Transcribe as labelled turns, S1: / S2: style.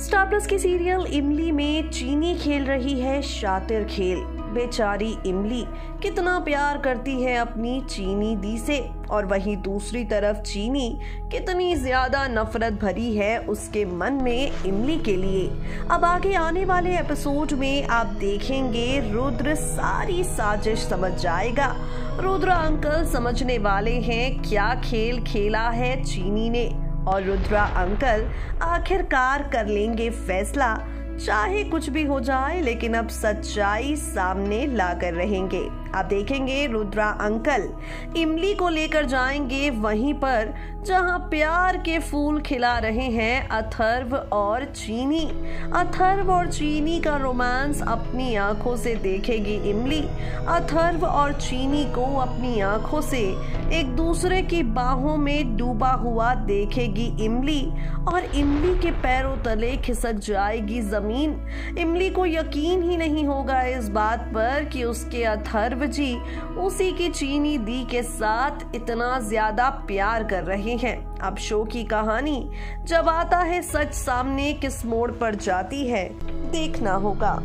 S1: के सीरियल इमली में चीनी खेल रही है शातिर खेल। बेचारी इमली कितना प्यार करती है अपनी चीनी दी से। और वहीं दूसरी तरफ़ चीनी कितनी ज़्यादा नफरत भरी है उसके मन में इमली के लिए। अब आगे आने वाले एपिसोड में आप देखेंगे रुद्र सारी साजिश समझ जाएगा। रुद्र अंकल समझने वाले हैं क्या खेल खेला है चीनी ने। और रुद्रा अंकल आखिरकार कर लेंगे फैसला। चाहे कुछ भी हो जाए, लेकिन अब सच्चाई सामने लाकर रहेंगे। आप देखेंगे रुद्रा अंकल इमली को लेकर जाएँगे वहीं पर, जहाँ प्यार के फूल खिला रहे हैं अथर्व और चीनी। अथर्व और चीनी का रोमांस अपनी आँखों से देखेगी इमली। अथर्व और चीनी को अपनी आँखों से एक दूसरे की बाहों में डूबा हुआ देखेगी इमली, और इमली के पैरों तले खिसक जाएगी ज़मीन इमली को यकीन ही नहीं होगा इस बात पर कि उसके अथर्व जी उसी की चीनी दी के साथ इतना ज़्यादा प्यार कर रहे हैं। अब शो की कहानी जब आता है सच सामने किस मोड़ पर जाती है, देखना होगा।